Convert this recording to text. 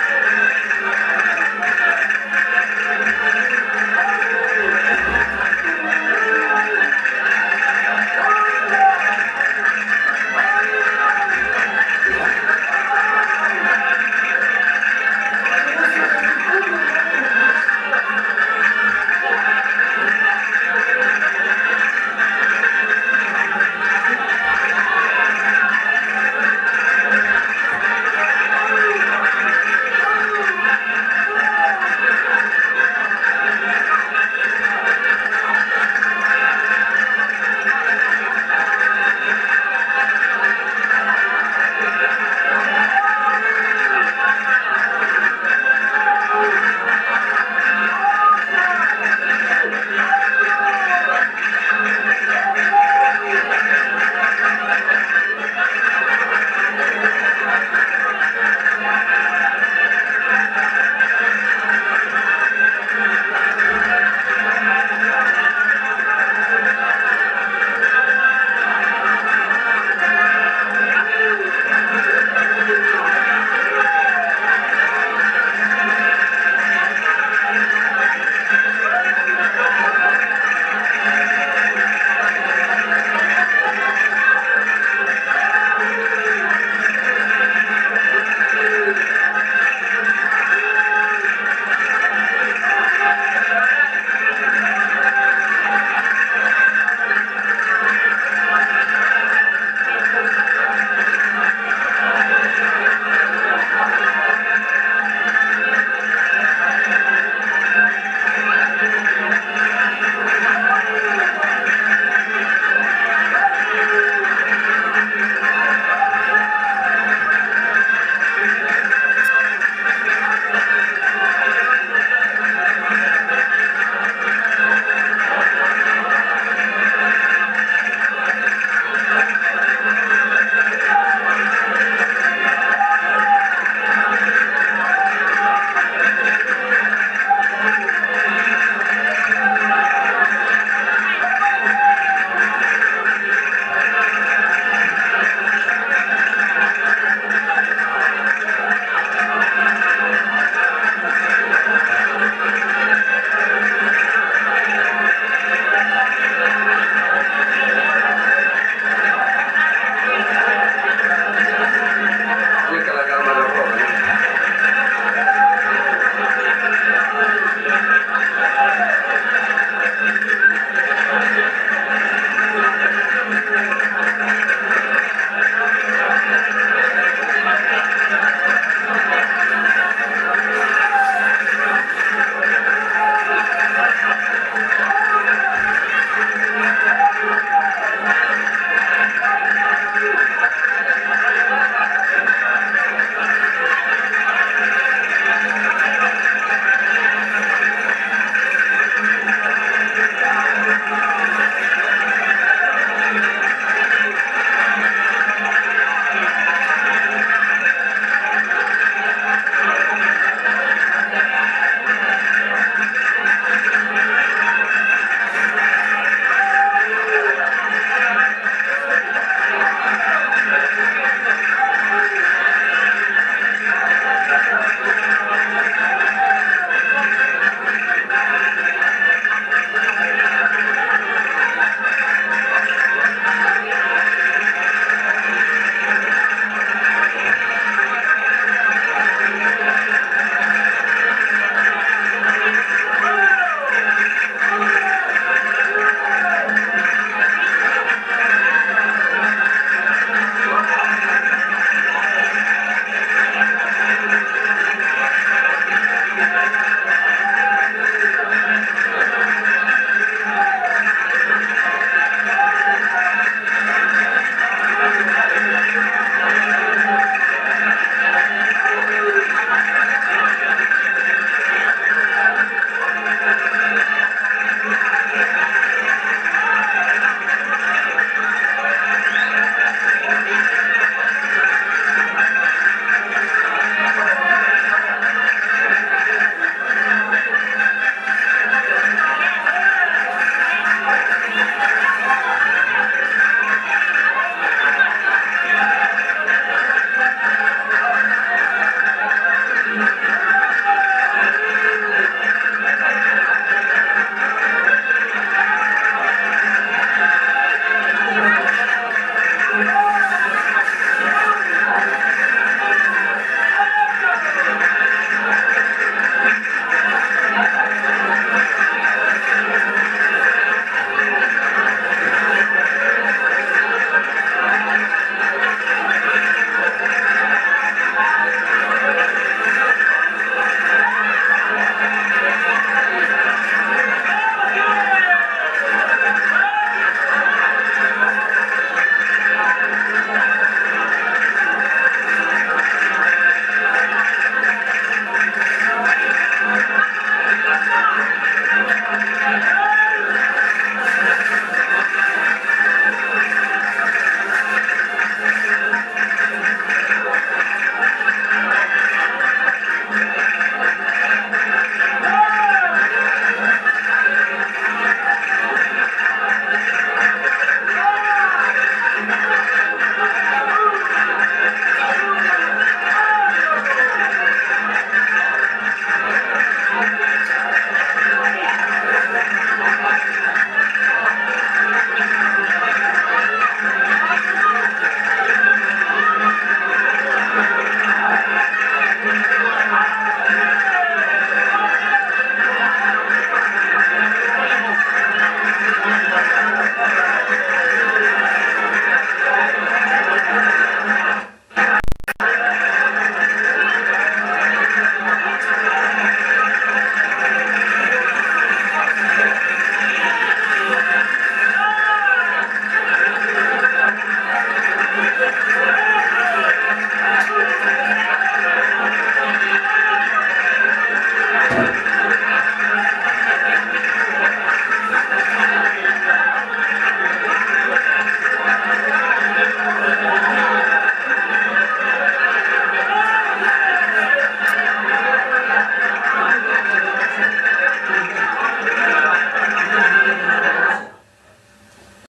Thank